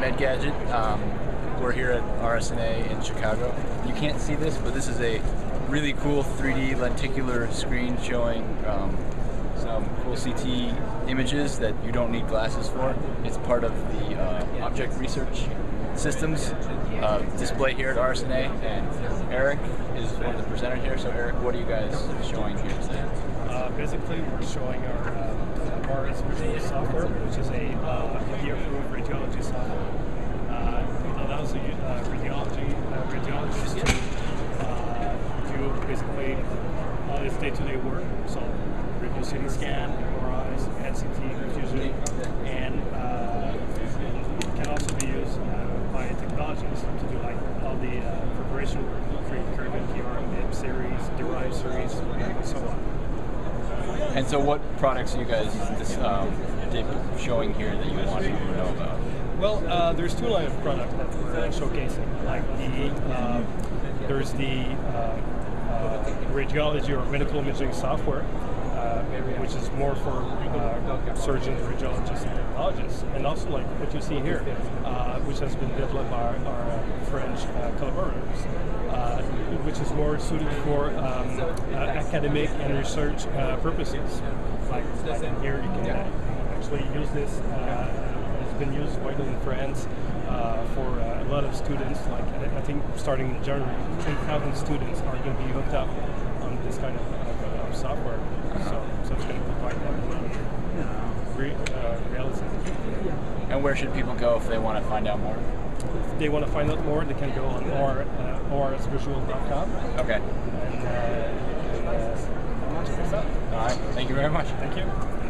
MedGadget. Um, we're here at RSNA in Chicago. You can't see this, but this is a really cool 3D lenticular screen showing um, some cool CT images that you don't need glasses for. It's part of the uh, Object Research Systems uh, display here at RSNA, and Eric is one of the presenters here. So, Eric, what are you guys showing here today? Uh, basically, we're showing our uh, RS Visual software, which is a uh, FDA-approved radiology software. Uh, it allows the uh, radiology uh, radiologists to uh, do basically all his day-to-day work. So, review CT scan, MRIs, PET CT, fusion, and uh, can also be used uh, by technologists to do like all the uh, preparation work, create curve MPR, MIP series, derived series, and so on. And so, what products are you guys this, um, showing here that you want people to know about? Well, uh, there's two lines of product that we're showcasing. Like the uh, there's the uh, radiology or medical imaging software, uh, which is more for uh, surgeons, radiologists, and technologists, and also like what you see here, uh, which has been developed by our, French uh, collaborators, uh, which is more suited for um, academic and research purposes. Like, like here, you can actually use this. It's been used widely in France uh, for uh, a lot of students. Like I, think starting in January, 10,000 students are going to be hooked up on this kind of, of, of software. So, so it's going to provide them with re, uh, realism. And where should people go if they want to find out more? If they want to find out more, they can go on or, uh, orsvisual.com Okay. and, uh, and uh, check us out. All right. Thank you very much. Thank you.